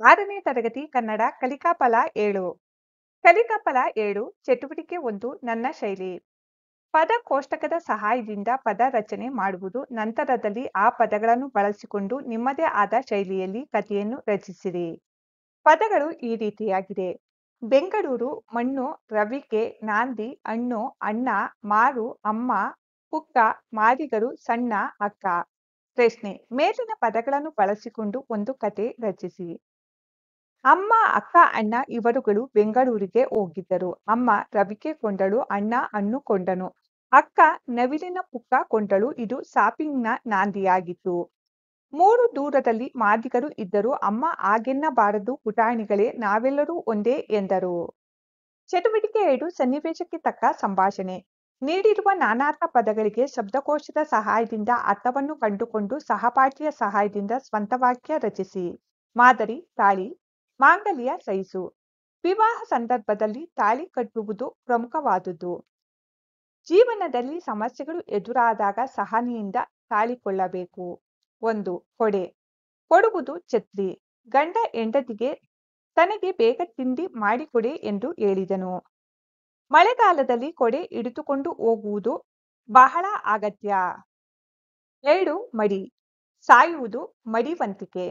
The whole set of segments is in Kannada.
ಆರನೇ ತರಗತಿ ಕನ್ನಡ ಕಲಿಕಾ ಫಲ ಏಳು. ಕಲಿಕಾ ಫಲ ಏಳು, ಚಟುವಟಿಕೆ ಒಂದು, ನನ್ನ ಶೈಲಿ. ಪದ ಕೋಷ್ಟಕದ ಸಹಾಯದಿಂದ ಪದ ರಚನೆ ಮಾಡುವುದು, ನಂತರದಲ್ಲಿ ಆ ಪದಗಳನ್ನು ಬಳಸಿಕೊಂಡು ನಿಮ್ಮದೇ ಆದ ಶೈಲಿಯಲ್ಲಿ ಕಥೆಯನ್ನು ರಚಿಸಿರಿ. ಪದಗಳು ಈ ರೀತಿಯಾಗಿದೆ. ಬೆಂಗಳೂರು, ಮಣ್ಣು, ರವಿಕೆ, ನಾಂದಿ, ಹಣ್ಣು, ಅಣ್ಣ, ಮಾರು, ಅಮ್ಮ ಪುಕ್ಕ ಮಾದಿಗರು, ಸಣ್ಣ, ಅಕ್ಕ. ಪ್ರಶ್ನೆ, ಮೇಲಿನ ಪದಗಳನ್ನು ಬಳಸಿಕೊಂಡು ಒಂದು ಕತೆ ರಚಿಸಿ. ಅಮ್ಮ, ಅಕ್ಕ, ಅಣ್ಣ ಇವರುಗಳು ಬೆಂಗಳೂರಿಗೆ ಹೋಗಿದ್ದರು. ಅಮ್ಮ ರವಿಕೆ ಕೊಂಡಳು, ಅಣ್ಣ ಹಣ್ಣು ಕೊಂಡನು. ಅಕ್ಕ ನವಿಲಿನ ಪುಕ್ಕ ಕೊಂಡಳು, ಇದು ಶಾಪಿಂಗ್ನ ನಾಂದಿಯಾಗಿತ್ತು. ಮೂರು ದೂರದಲ್ಲಿ ಮಾದಿಗರು ಇದ್ದರು. ಅಮ್ಮ, ಹಾಗೆನ್ನಬಾರದು, ಪುಟಾಣಿಗಳೇ, ನಾವೆಲ್ಲರೂ ಒಂದೇ ಎಂದರು. ಚಟುವಟಿಕೆ ಎರಡು, ಸನ್ನಿವೇಶಕ್ಕೆ ತಕ್ಕ ಸಂಭಾಷಣೆ. ನೀಡಿರುವ ನಾನಾರ್ಥ ಪದಗಳಿಗೆ ಶಬ್ದಕೋಶದ ಸಹಾಯದಿಂದ ಅರ್ಥವನ್ನು ಕಂಡುಕೊಂಡು ಸಹಪಾಠಿಯ ಸಹಾಯದಿಂದ ಸ್ವಂತ ವಾಕ್ಯ ರಚಿಸಿ. ಮಾದರಿ, ತಾಳಿ ಮಾಂಗಲ್ಯ ಸಹಿಸು ವಿವಾಹ ಸಂದರ್ಭದಲ್ಲಿ ತಾಳಿ ಕಟ್ಟುವುದು ಪ್ರಮುಖವಾದುದು. ಜೀವನದಲ್ಲಿ ಸಮಸ್ಯೆಗಳು ಎದುರಾದಾಗ ಸಹನೆಯಿಂದ ತಾಳಿಕೊಳ್ಳಬೇಕು. ಒಂದು, ಕೊಡೆ. ಕೊಡುವುದು ಛತ್ರಿ. ಗಂಡ ಹೆಂಡತಿಗೆ ತನಗೆ ಬೇಗ ತಿಂಡಿ ಮಾಡಿಕೊಡೆ ಎಂದು ಹೇಳಿದನು. ಮಳೆಗಾಲದಲ್ಲಿ ಕೊಡೆ ಹಿಡಿದುಕೊಂಡು ಹೋಗುವುದು ಬಹಳ ಅಗತ್ಯ. ಎರಡು, ಮಡಿ. ಸಾಯುವುದು ಮಡಿವಂತಿಕೆ.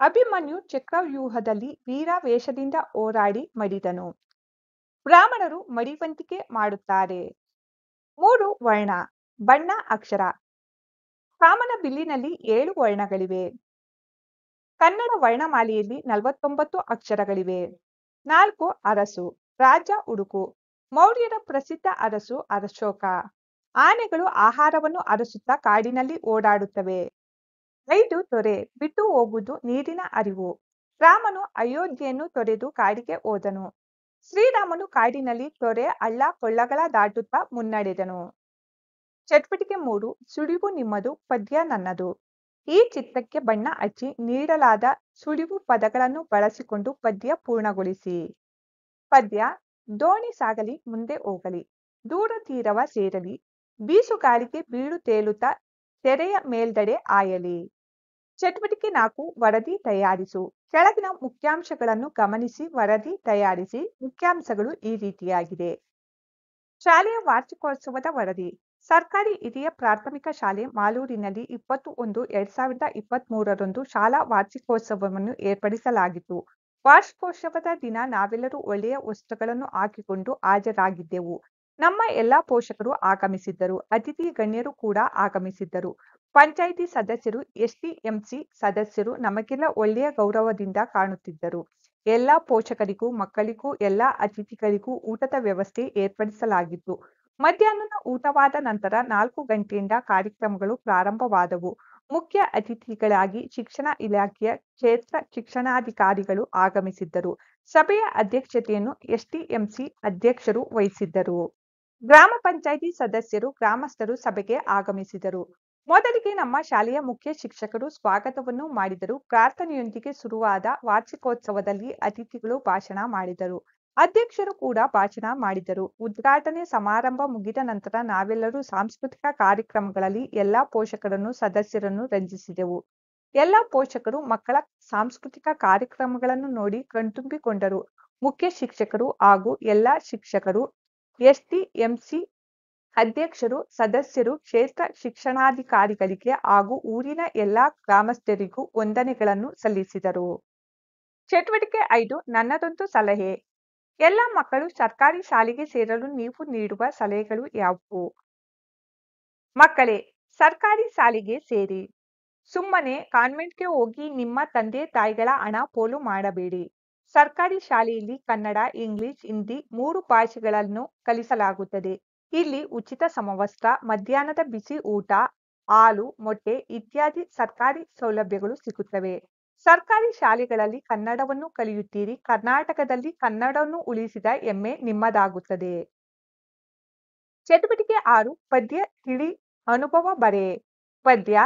ಅಭಿಮನ್ಯು ಚಕ್ರವ್ಯೂಹದಲ್ಲಿ ವೀರ ವೇಷದಿಂದ ಹೋರಾಡಿ ಮಡಿದನು. ಬ್ರಾಹ್ಮಣರು ಮಡಿವಂತಿಕೆ ಮಾಡುತ್ತಾರೆ. ಮೂರು ವರ್ಣ, ಬಣ್ಣ ಅಕ್ಷರ. ಕಾಮನ ಬಿಲ್ಲಿನಲ್ಲಿ ಏಳು ವರ್ಣಗಳಿವೆ. ಕನ್ನಡ ವರ್ಣಮಾಲೆಯಲ್ಲಿ ನಲವತ್ತೊಂಬತ್ತು ಅಕ್ಷರಗಳಿವೆ. ನಾಲ್ಕು ಅರಸು, ರಾಜ ಉಡುಕು ಮೌರ್ಯರ ಪ್ರಸಿದ್ಧ ಅರಸು ಅಶೋಕ. ಆನೆಗಳು ಆಹಾರವನ್ನು ಅರಸುತ್ತಾ ಕಾಡಿನಲ್ಲಿ ಓಡಾಡುತ್ತವೆ. ಐದು ತೊರೆ ಬಿಟ್ಟು ಹೋಗುವುದು ನೀರಿನ ಅರಿವು. ರಾಮನು ಅಯೋಧ್ಯೆಯನ್ನು ತೊರೆದು ಕಾಡಿಗೆ ಹೋದನು. ಶ್ರೀರಾಮನು ಕಾಡಿನಲ್ಲಿ ತೊರೆ, ಹಳ್ಳ, ಕೊಳ್ಳಗಳ ದಾಟುತ್ತಾ ಮುನ್ನಡೆದನು. ಚಟುವಟಿಕೆ ಮೂರು, ಸುಳಿವು ನಿಮ್ಮದು, ಪದ್ಯ ನನ್ನದು. ಈ ಚಿತ್ರಕ್ಕೆ ಬಣ್ಣ ಹಚ್ಚಿ ನೀಡಲಾದ ಸುಳಿವು ಪದಗಳನ್ನು ಬಳಸಿಕೊಂಡು ಪದ್ಯ ಪೂರ್ಣಗೊಳಿಸಿ. ಪದ್ಯ, ದೋಣಿ ಸಾಗಲಿ, ಮುಂದೆ ಹೋಗಲಿ, ದೂರ ತೀರವ ಸೇರಲಿ ಬೀಸುಗಾಳಿಗೆ ಬೀಳು ತೇಲುತ್ತ ತೆರೆಯ ಮೇಲ್ದಡೆ ಆಯಲಿ. ಚಟುವಟಿಕೆ ನಾಲ್ಕು, ವರದಿ ತಯಾರಿಸು. ಕೆಳಗಿನ ಮುಖ್ಯಾಂಶಗಳನ್ನು ಗಮನಿಸಿ, ವರದಿ ತಯಾರಿಸಿ, ಮುಖ್ಯಾಂಶಗಳು ಈ ರೀತಿಯಾಗಿದೆ. ಶಾಲೆಯ ವಾರ್ಷಿಕೋತ್ಸವದ ವರದಿ. ಸರ್ಕಾರಿ ಹಿರಿಯ ಪ್ರಾಥಮಿಕ ಶಾಲೆ ಮಾಲೂರಿನಲ್ಲಿ ಇಪ್ಪತ್ತು ಒಂದು, ಎರಡ್ ಸಾವಿರದ ಇಪ್ಪತ್ತ್ ಮೂರರಂದು ಶಾಲಾ ವಾರ್ಷಿಕೋತ್ಸವವನ್ನು ಏರ್ಪಡಿಸಲಾಗಿತ್ತು. ವಾರ್ಷಿಕೋತ್ಸವದ ದಿನ ನಾವೆಲ್ಲರೂ ಒಳ್ಳೆಯ ವಸ್ತ್ರಗಳನ್ನು ಹಾಕಿಕೊಂಡು ಹಾಜರಾಗಿದ್ದೆವು. ನಮ್ಮ ಎಲ್ಲಾ ಪೋಷಕರು ಆಗಮಿಸಿದ್ದರು. ಅತಿಥಿ ಗಣ್ಯರು ಕೂಡ ಆಗಮಿಸಿದ್ದರು. ಪಂಚಾಯಿತಿ ಸದಸ್ಯರು ಎಸ್ಡಿಎಂಸಿ ಸದಸ್ಯರು ನಮಗೆಲ್ಲ ಒಳ್ಳೆಯ ಗೌರವದಿಂದ ಕಾಣುತ್ತಿದ್ದರು. ಎಲ್ಲ ಪೋಷಕರಿಗೂ, ಮಕ್ಕಳಿಗೂ, ಎಲ್ಲ ಅತಿಥಿಗಳಿಗೂ ಊಟದ ವ್ಯವಸ್ಥೆ ಏರ್ಪಡಿಸಲಾಗಿತ್ತು. ಮಧ್ಯಾಹ್ನದ ಊಟವಾದ ನಂತರ ನಾಲ್ಕು ಗಂಟೆಯಿಂದ ಕಾರ್ಯಕ್ರಮಗಳು ಪ್ರಾರಂಭವಾದವು. ಮುಖ್ಯ ಅತಿಥಿಗಳಾಗಿ ಶಿಕ್ಷಣ ಇಲಾಖೆಯ ಕ್ಷೇತ್ರ ಶಿಕ್ಷಣಾಧಿಕಾರಿಗಳು ಆಗಮಿಸಿದ್ದರು. ಸಭೆಯ ಅಧ್ಯಕ್ಷತೆಯನ್ನು ಎಸ್ಟಿಎಂಸಿ ಅಧ್ಯಕ್ಷರು ವಹಿಸಿದ್ದರು. ಗ್ರಾಮ ಪಂಚಾಯಿತಿ ಸದಸ್ಯರು, ಗ್ರಾಮಸ್ಥರು ಸಭೆಗೆ ಆಗಮಿಸಿದರು. ಮೊದಲಿಗೆ ನಮ್ಮ ಶಾಲೆಯ ಮುಖ್ಯ ಶಿಕ್ಷಕರು ಸ್ವಾಗತವನ್ನು ಮಾಡಿದರು. ಪ್ರಾರ್ಥನೆಯೊಂದಿಗೆ ಶುರುವಾದ ವಾರ್ಷಿಕೋತ್ಸವದಲ್ಲಿ ಅತಿಥಿಗಳು ಭಾಷಣ ಮಾಡಿದರು. ಅಧ್ಯಕ್ಷರು ಕೂಡ ಭಾಷಣ ಮಾಡಿದರು. ಉದ್ಘಾಟನೆ ಸಮಾರಂಭ ಮುಗಿದ ನಂತರ ನಾವೆಲ್ಲರೂ ಸಾಂಸ್ಕೃತಿಕ ಕಾರ್ಯಕ್ರಮಗಳಲ್ಲಿ ಎಲ್ಲಾ ಪೋಷಕರನ್ನು, ಸದಸ್ಯರನ್ನು ರಂಜಿಸಿದೆವು. ಎಲ್ಲ ಪೋಷಕರು ಮಕ್ಕಳ ಸಾಂಸ್ಕೃತಿಕ ಕಾರ್ಯಕ್ರಮಗಳನ್ನು ನೋಡಿ ಕಣ್ತುಂಬಿಕೊಂಡರು. ಮುಖ್ಯ ಶಿಕ್ಷಕರು ಹಾಗೂ ಎಲ್ಲಾ ಶಿಕ್ಷಕರು ಎಸ್ಟಿಎಂಸಿ ಅಧ್ಯಕ್ಷರು, ಸದಸ್ಯರು, ಕ್ಷೇತ್ರ ಶಿಕ್ಷಣಾಧಿಕಾರಿಗಳಿಗೆ ಹಾಗೂ ಊರಿನ ಎಲ್ಲಾ ಗ್ರಾಮಸ್ಥರಿಗೂ ವಂದನೆಗಳನ್ನು ಸಲ್ಲಿಸಿದರು. ಚಟುವಟಿಕೆ ಐದು, ನನ್ನದೊಂದು ಸಲಹೆ. ಎಲ್ಲ ಮಕ್ಕಳು ಸರ್ಕಾರಿ ಶಾಲೆಗೆ ಸೇರಲು ನೀವು ನೀಡುವ ಸಲಹೆಗಳು ಯಾವುವು? ಮಕ್ಕಳೇ, ಸರ್ಕಾರಿ ಶಾಲೆಗೆ ಸೇರಿ. ಸುಮ್ಮನೆ ಕಾನ್ವೆಂಟ್ಗೆ ಹೋಗಿ ನಿಮ್ಮ ತಂದೆ ತಾಯಿಗಳ ಹಣ ಪೋಲು ಮಾಡಬೇಡಿ. ಸರ್ಕಾರಿ ಶಾಲೆಯಲ್ಲಿ ಕನ್ನಡ, ಇಂಗ್ಲಿಷ್, ಹಿಂದಿ ಮೂರು ಭಾಷೆಗಳನ್ನು ಕಲಿಸಲಾಗುತ್ತದೆ. ಇಲ್ಲಿ ಉಚಿತ ಸಮವಸ್ತ್ರ, ಮಧ್ಯಾಹ್ನದ ಬಿಸಿ ಊಟ, ಹಾಲು, ಮೊಟ್ಟೆ ಇತ್ಯಾದಿ ಸರ್ಕಾರಿ ಸೌಲಭ್ಯಗಳು ಸಿಗುತ್ತವೆ. ಸರ್ಕಾರಿ ಶಾಲೆಗಳಲ್ಲಿ ಕನ್ನಡವನ್ನು ಕಲಿಯುತ್ತೀರಿ, ಕರ್ನಾಟಕದಲ್ಲಿ ಕನ್ನಡವನ್ನು ಉಳಿಸಿದ ಹೆಮ್ಮೆ ನಿಮ್ಮದಾಗುತ್ತದೆ. ಚಟುವಟಿಕೆ ಆರು, ಪದ್ಯ, ತಿಳಿ, ಅನುಭವ ಬರೆ. ಪದ್ಯ.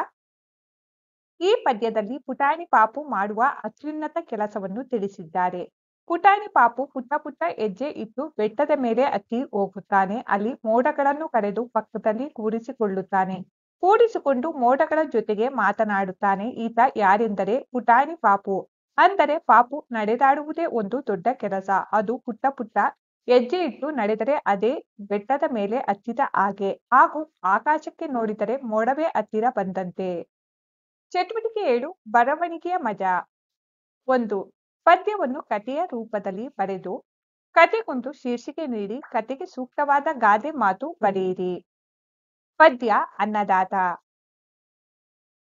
ಈ ಪದ್ಯದಲ್ಲಿ ಪುಟಾಣಿ ಪಾಪು ಮಾಡುವ ಅತ್ಯುನ್ನತ ಕೆಲಸವನ್ನು ತಿಳಿಸಿದ್ದಾರೆ. ಪುಟಾಣಿ ಪಾಪು ಪುಟ್ಟ ಪುಟ್ಟ ಹೆಜ್ಜೆ ಇಟ್ಟು ಬೆಟ್ಟದ ಮೇಲೆ ಹತ್ತಿ ಹೋಗುತ್ತಾನೆ. ಅಲ್ಲಿ ಮೋಡಗಳನ್ನು ಕರೆದು ಪಕ್ಕದಲ್ಲಿ ಕೂರಿಸಿಕೊಳ್ಳುತ್ತಾನೆ ಕೂಡಿಸಿಕೊಂಡು ಮೋಡಗಳ ಜೊತೆಗೆ ಮಾತನಾಡುತ್ತಾನೆ. ಈತ ಯಾರೆಂದರೆ ಪುಟಾಣಿ ಪಾಪು. ಅಂದರೆ ಪಾಪು ನಡೆದಾಡುವುದೇ ಒಂದು ದೊಡ್ಡ ಕೆಲಸ. ಅದು ಪುಟ್ಟ ಪುಟ್ಟ ಹೆಜ್ಜೆ ಇಟ್ಟು ನಡೆದರೆ ಅದೇ ಬೆಟ್ಟದ ಮೇಲೆ ಹತ್ತಿದ ಹಾಗೆ. ಹಾಗೂ ಆಕಾಶಕ್ಕೆ ನೋಡಿದರೆ ಮೋಡವೇ ಹತ್ತಿರ ಬಂದಂತೆ. ಚಟುವಟಿಕೆ ಏಳು, ಬರವಣಿಗೆಯ ಮಜಾ. ಒಂದು ಪದ್ಯವನ್ನು ಕಥೆಯ ರೂಪದಲ್ಲಿ ಬರೆದು, ಕಥೆಗೊಂದು ಶೀರ್ಷಿಕೆ ನೀಡಿ, ಕಥೆಗೆ ಸೂಕ್ತವಾದ ಗಾದೆ ಮಾತು ಬರೆಯಿರಿ. ಪದ್ಯ ಅನ್ನದಾತ.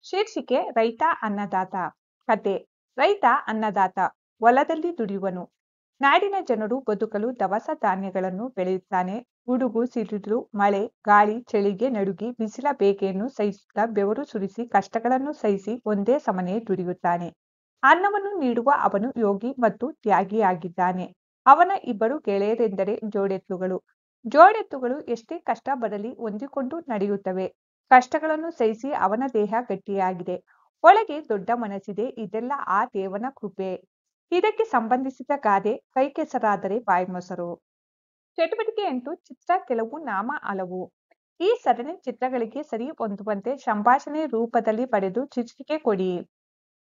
ಶೀರ್ಷಿಕೆ ರೈತ ಅನ್ನದಾತ. ಕತೆ ರೈತ ಅನ್ನದಾತ. ಹೊಲದಲ್ಲಿ ದುಡಿಯುವನು. ನಾಡಿನ ಜನರು ಬದುಕಲು ದವಸ ಧಾನ್ಯಗಳನ್ನು ಬೆಳೆಯುತ್ತಾನೆ. ಗುಡುಗು, ಸಿಡಿಲು, ಮಳೆ, ಗಾಳಿ, ಚಳಿಗೆ ನಡುಗಿ ಬಿಸಿಲ ಬೇಗೆಯನ್ನು ಸಹಿಸುತ್ತಾ ಬೆವರು ಸುರಿಸಿ ಕಷ್ಟಗಳನ್ನು ಸಹಿಸಿ ಒಂದೇ ಸಮನೆ ದುಡಿಯುತ್ತಾನೆ. ಅನ್ನವನ್ನು ನೀಡುವ ಅವನು ಯೋಗಿ ಮತ್ತು ತ್ಯಾಗಿಯಾಗಿದ್ದಾನೆ. ಅವನ ಇಬ್ಬರು ಗೆಳೆಯರೆಂದರೆ ಜೋಡೆತ್ತುಗಳು. ಜೋಡೆತ್ತುಗಳು ಎಷ್ಟೇ ಕಷ್ಟ ಬರಲಿ ಹೊಂದಿಕೊಂಡು ನಡೆಯುತ್ತವೆ. ಕಷ್ಟಗಳನ್ನು ಸಹಿಸಿ ಅವನ ದೇಹ ಗಟ್ಟಿಯಾಗಿದೆ. ಒಳಗೆ ದೊಡ್ಡ ಮನಸ್ಸಿದೆ, ಇದೆಲ್ಲ ಆ ದೇವನ ಕೃಪೆ. ಇದಕ್ಕೆ ಸಂಬಂಧಿಸಿದ ಗಾದೆ ಕೈ ಕೆಸರಾದರೆ ಬಾಯಿ ಮೊಸರು ಚಟುವಟಿಕೆ ಎಂಟು ಚಿತ್ರ ಕೆಲವು ನಾಮ ಹಲವು ಈ ಸರಣಿ ಚಿತ್ರಗಳಿಗೆ ಸರಿ ಹೊಂದುವಂತೆ ಸಂಭಾಷಣೆ ರೂಪದಲ್ಲಿ ಪಡೆದು ಚಿತ್ರಿಕೆ ಕೊಡಿ.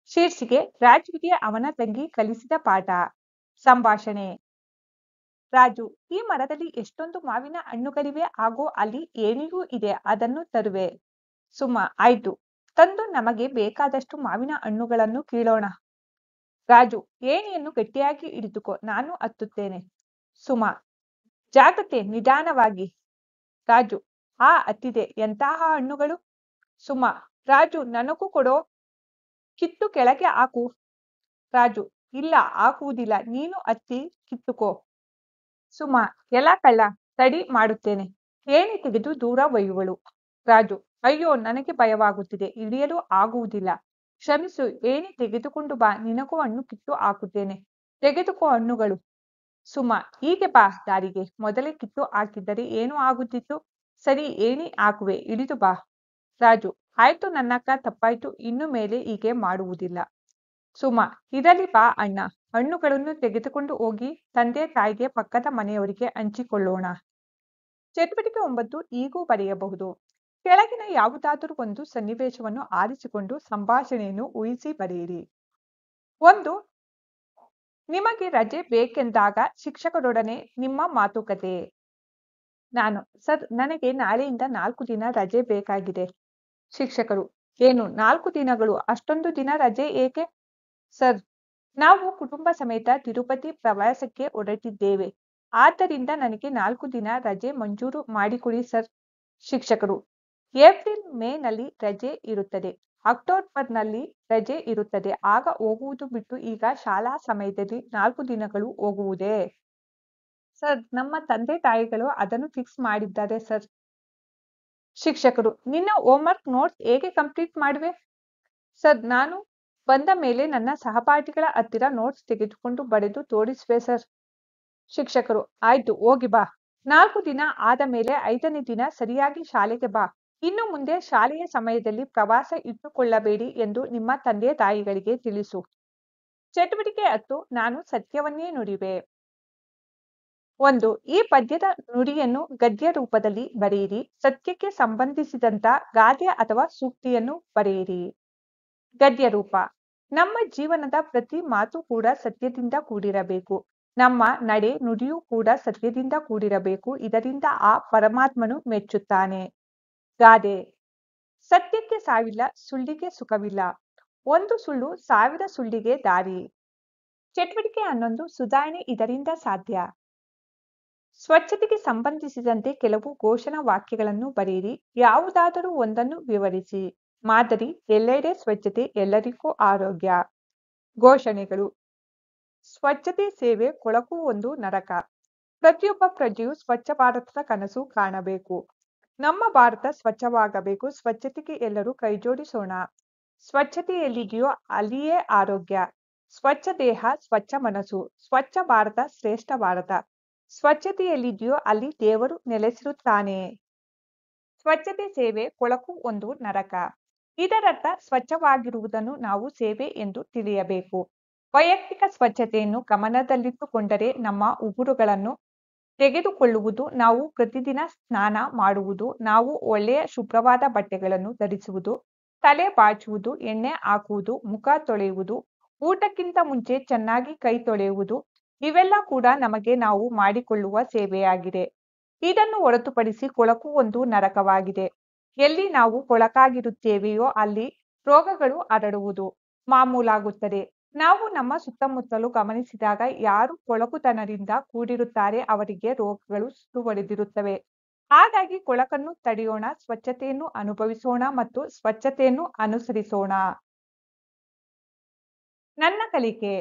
ಶೀರ್ಷಿಕೆ, ರಾಜುವಿಗೆ ಅವನ ತಂಗಿ ಕಲಿಸಿದ ಪಾಠ. ಸಂಭಾಷಣೆ. ರಾಜು, ಈ ಮರದಲ್ಲಿ ಎಷ್ಟೊಂದು ಮಾವಿನ ಹಣ್ಣುಗಳಿವೆ ಹಾಗೂ ಅಲ್ಲಿ ಏಣಿಯೂ ಇದೆ ಅದನ್ನು ತರುವೆ. ಸುಮ್ಮ ಆಯ್ತು. ತಂದು ನಮಗೆ ಬೇಕಾದಷ್ಟು ಮಾವಿನ ಹಣ್ಣುಗಳನ್ನು ಕೀಳೋಣ. ರಾಜು, ಏಣಿಯನ್ನು ಗಟ್ಟಿಯಾಗಿ ಹಿಡಿದುಕೋ, ನಾನು ಹತ್ತುತ್ತೇನೆ. ಸುಮ, ಜಾಗ್ರತೆ, ನಿಧಾನವಾಗಿ. ರಾಜು, ಆ ಹತ್ತಿದೆ, ಎಂತಹ ಹಣ್ಣುಗಳು? ಸುಮ, ರಾಜು, ನನಗೂ ಕೊಡೋ ಕಿತ್ತು ಕೆಳಗೆ ಹಾಕು. ರಾಜು, ಇಲ್ಲ, ಹಾಕುವುದಿಲ್ಲ. ನೀನು ಅತ್ತಿ ಕಿತ್ತುಕೋ. ಸುಮ ಎಲ ಕಳ್ಳ, ತಡಿ ಮಾಡುತ್ತೇನೆ. ಏಣಿ ತೆಗೆದು ದೂರ ಒಯ್ಯುವಳು. ರಾಜು, ಅಯ್ಯೋ, ನನಗೆ ಭಯವಾಗುತ್ತಿದೆ. ಇಳಿಯಲು ಆಗುವುದಿಲ್ಲ. ಕ್ಷಮಿಸು ಏಣಿ ತೆಗೆದುಕೊಂಡು ಬಾ. ನಿನಗೂ ಹಣ್ಣು ಕಿತ್ತು ಹಾಕುತ್ತೇನೆ. ತೆಗೆದುಕೋ ಹಣ್ಣುಗಳು. ಸುಮ, ಹೀಗೆ ಬಾ ದಾರಿಗೆ. ಮೊದಲೇ ಕಿತ್ತು ಹಾಕಿದ್ದರೆ ಏನು ಆಗುತ್ತಿತ್ತು? ಸರಿ ಏಣಿ ಹಾಕುವೆ. ಇಳಿದು ಬಾ. ರಾಜು ಆಯ್ತು ನನ್ನಕ್ಕ ತಪ್ಪಾಯ್ತು. ಇನ್ನು ಮೇಲೆ ಹೀಗೆ ಮಾಡುವುದಿಲ್ಲ. ಸುಮ ಇರಲಿ ಬಾ ಅಣ್ಣ. ಹಣ್ಣುಗಳನ್ನು ತೆಗೆದುಕೊಂಡು ಹೋಗಿ ತಂದೆ ತಾಯಿಗೆ ಪಕ್ಕದ ಮನೆಯವರಿಗೆ ಹಂಚಿಕೊಳ್ಳೋಣ. ಚಟುವಟಿಕೆ ಒಂಬತ್ತು ಈಗೂ ಬರೆಯಬಹುದು. ಕೆಳಗಿನ ಯಾವುದಾದರೂ ಒಂದು ಸನ್ನಿವೇಶವನ್ನು ಆರಿಸಿಕೊಂಡು ಸಂಭಾಷಣೆಯನ್ನು ಉಳಿಸಿ ಬರೆಯಿರಿ. ಒಂದು, ನಿಮಗೆ ರಜೆ ಬೇಕೆಂದಾಗ ಶಿಕ್ಷಕರೊಡನೆ ನಿಮ್ಮ ಮಾತುಕತೆ. ನಾನು, ಸರ್, ನನಗೆ ನಾಳೆಯಿಂದ ನಾಲ್ಕು ದಿನ ರಜೆ ಬೇಕಾಗಿದೆ. ಶಿಕ್ಷಕರು. ಏನು, ನಾಲ್ಕು ದಿನಗಳು, ಅಷ್ಟೊಂದು ದಿನ ರಜೆ ಏಕೆ? ಸರ್, ನಾವು ಕುಟುಂಬ ಸಮೇತ ತಿರುಪತಿ ಪ್ರವಾಸಕ್ಕೆ ಹೊರಟಿದ್ದೇವೆ. ಆದ್ದರಿಂದ ನನಗೆ ನಾಲ್ಕು ದಿನ ರಜೆ ಮಂಜೂರು ಮಾಡಿಕೊಡಿ ಸರ್, ಶಿಕ್ಷಕರು. ಏಪ್ರಿಲ್ ಮೇನಲ್ಲಿ ರಜೆ ಇರುತ್ತದೆ. ಅಕ್ಟೋಬರ್ನಲ್ಲಿ ರಜೆ ಇರುತ್ತದೆ. ಆಗ ಹೋಗುವುದು ಬಿಟ್ಟು ಈಗ ಶಾಲಾ ಸಮಯದಲ್ಲಿ ನಾಲ್ಕು ದಿನಗಳು ಹೋಗುವುದೇ? ಸರ್, ನಮ್ಮ ತಂದೆ ತಾಯಿಗಳು ಅದನ್ನು ಫಿಕ್ಸ್ ಮಾಡಿದ್ದಾರೆ ಸರ್. ಶಿಕ್ಷಕರು, ನಿನ್ನ ಹೋಮ್ವರ್ಕ್ ನೋಟ್ಸ್ ಹೇಗೆ ಕಂಪ್ಲೀಟ್ ಮಾಡುವೆ? ಸರ್, ನಾನು ಬಂದ ಮೇಲೆ ನನ್ನ ಸಹಪಾಠಿಗಳ ಹತ್ತಿರ ನೋಟ್ಸ್ ತೆಗೆದುಕೊಂಡು ಬರೆದು ತೋರಿಸುವೆ ಸರ್. ಶಿಕ್ಷಕರು, ಆಯ್ತು, ಹೋಗಿ ಬಾ. ನಾಲ್ಕು ದಿನ ಆದ ಮೇಲೆ ಐದನೇ ದಿನ ಸರಿಯಾಗಿ ಶಾಲೆಗೆ ಬಾ. ಇನ್ನು ಮುಂದೆ ಶಾಲೆಯ ಸಮಯದಲ್ಲಿ ಪ್ರವಾಸ ಇಟ್ಟುಕೊಳ್ಳಬೇಡಿ ಎಂದು ನಿಮ್ಮ ತಂದೆ ತಾಯಿಗಳಿಗೆ ತಿಳಿಸು. ಚಟುವಟಿಕೆ ಹತ್ತು, ನಾನು ಸತ್ಯವನ್ನೇ ನುಡಿವೆ. ಒಂದು, ಈ ಪದ್ಯದ ನುಡಿಯನ್ನು ಗದ್ಯ ರೂಪದಲ್ಲಿ ಬರೆಯಿರಿ, ಸತ್ಯಕ್ಕೆ ಸಂಬಂಧಿಸಿದಂತ ಗಾದೆ ಅಥವಾ ಸೂಕ್ತಿಯನ್ನು ಬರೆಯಿರಿ. ಗದ್ಯ ರೂಪ, ನಮ್ಮ ಜೀವನದ ಪ್ರತಿ ಮಾತು ಕೂಡ ಸತ್ಯದಿಂದ ಕೂಡಿರಬೇಕು. ನಮ್ಮ ನಡೆ ನುಡಿಯೂ ಕೂಡ ಸತ್ಯದಿಂದ ಕೂಡಿರಬೇಕು, ಇದರಿಂದ ಆ ಪರಮಾತ್ಮನು ಮೆಚ್ಚುತ್ತಾನೆ. ಗಾದೆ, ಸತ್ಯಕ್ಕೆ ಸಾವಿಲ್ಲ, ಸುಳ್ಳಿಗೆ ಸುಖವಿಲ್ಲ. ಒಂದು ಸುಳ್ಳು ಸಾವಿರ ಸುಳ್ಳಿಗೆ ದಾರಿ. ಚಟುವಟಿಕೆ ಹನ್ನೊಂದು, ಸುಧಾರಣೆ ಇದರಿಂದ ಸಾಧ್ಯ. ಸ್ವಚ್ಛತೆಗೆ ಸಂಬಂಧಿಸಿದಂತೆ ಕೆಲವು ಘೋಷಣಾ ವಾಕ್ಯಗಳನ್ನು ಬರೆಯಿರಿ. ಯಾವುದಾದರೂ ಒಂದನ್ನು ವಿವರಿಸಿ. ಮಾದರಿ, ಎಲ್ಲೆಡೆ ಸ್ವಚ್ಛತೆ, ಎಲ್ಲರಿಗೂ ಆರೋಗ್ಯ. ಘೋಷಣೆಗಳು. ಸ್ವಚ್ಛತೆ ಸೇವೆ ಕೊಳಕು ಒಂದು ನರಕ. ಪ್ರತಿಯೊಬ್ಬ ಪ್ರಜೆಯು ಸ್ವಚ್ಛ ಭಾರತದ ಕನಸು ಕಾಣಬೇಕು. ನಮ್ಮ ಭಾರತ ಸ್ವಚ್ಛವಾಗಬೇಕು. ಸ್ವಚ್ಛತೆಗೆ ಎಲ್ಲರೂ ಕೈಜೋಡಿಸೋಣ. ಸ್ವಚ್ಛತೆ ಎಲ್ಲಿದೆಯೋ ಅಲ್ಲಿಯೇ ಆರೋಗ್ಯ. ಸ್ವಚ್ಛ ದೇಹ, ಸ್ವಚ್ಛ ಮನಸ್ಸು. ಸ್ವಚ್ಛ ಭಾರತ, ಶ್ರೇಷ್ಠ ಭಾರತ. ಸ್ವಚ್ಛತೆ ಎಲ್ಲಿದೆಯೋ ಅಲ್ಲಿ ದೇವರು ನೆಲೆಸಿರುತ್ತಾನೆ. ಸ್ವಚ್ಛತೆ ಸೇವೆ ಕೊಳಕು ಒಂದು ನರಕ. ಇದರರ್ಥ ಸ್ವಚ್ಛವಾಗಿರುವುದನ್ನು ನಾವು ಸೇವೆ ಎಂದು ತಿಳಿಯಬೇಕು. ವೈಯಕ್ತಿಕ ಸ್ವಚ್ಛತೆಯನ್ನು ಗಮನದಲ್ಲಿಟ್ಟುಕೊಂಡರೆ ನಮ್ಮ ಉಗುರುಗಳನ್ನು ತೆಗೆದುಕೊಳ್ಳುವುದು, ನಾವು ಪ್ರತಿದಿನ ಸ್ನಾನ ಮಾಡುವುದು, ನಾವು ಒಳ್ಳೆಯ ಶುಭ್ರವಾದ ಬಟ್ಟೆಗಳನ್ನು ಧರಿಸುವುದು, ತಲೆ ಬಾಚುವುದು, ಎಣ್ಣೆ ಹಾಕುವುದು, ಮುಖ ತೊಳೆಯುವುದು, ಊಟಕ್ಕಿಂತ ಮುಂಚೆ ಚೆನ್ನಾಗಿ ಕೈ ತೊಳೆಯುವುದು ಇವೆಲ್ಲ ಕೂಡ ನಮಗೆ ನಾವು ಮಾಡಿಕೊಳ್ಳುವ ಸೇವೆಯಾಗಿದೆ. ಇದನ್ನು ಹೊರತುಪಡಿಸಿ ಕೊಳಕು ಒಂದು ನರಕವಾಗಿದೆ. ಎಲ್ಲಿ ನಾವು ಕೊಳಕಾಗಿರುತ್ತೇವೆಯೋ ಅಲ್ಲಿ ರೋಗಗಳು ಹರಡುವುದು ಮಾಮೂಲಾಗುತ್ತದೆ. ನಾವು ನಮ್ಮ ಸುತ್ತಮುತ್ತಲು ಗಮನಿಸಿದಾಗ ಯಾರು ಕೊಳಕುತನದಿಂದ ಕೂಡಿರುತ್ತಾರೆ ಅವರಿಗೆ ರೋಗಗಳು ಸುತ್ತುವರೆದಿರುತ್ತವೆ ಹಾಗಾಗಿ ಕೊಳಕನ್ನು ತಡೆಯೋಣ, ಸ್ವಚ್ಛತೆಯನ್ನು ಅನುಭವಿಸೋಣ ಮತ್ತು ಸ್ವಚ್ಛತೆಯನ್ನು ಅನುಸರಿಸೋಣ. ನನ್ನ ಕಲಿಕೆ